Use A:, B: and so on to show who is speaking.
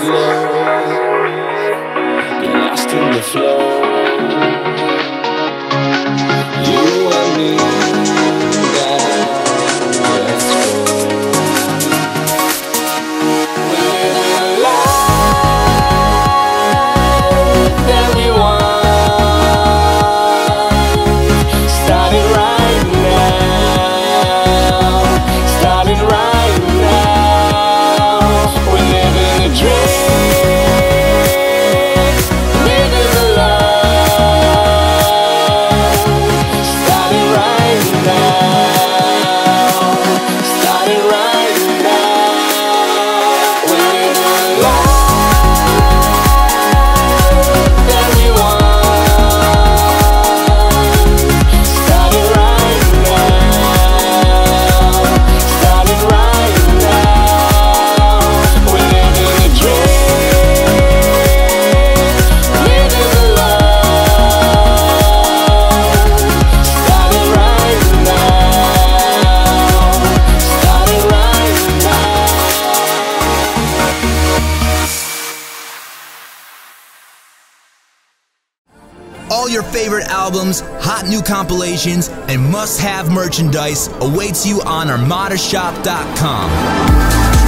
A: slow. Lost in the flow.
B: All your favorite albums, hot new compilations, and must have merchandise awaits you on ArmadaShop.com.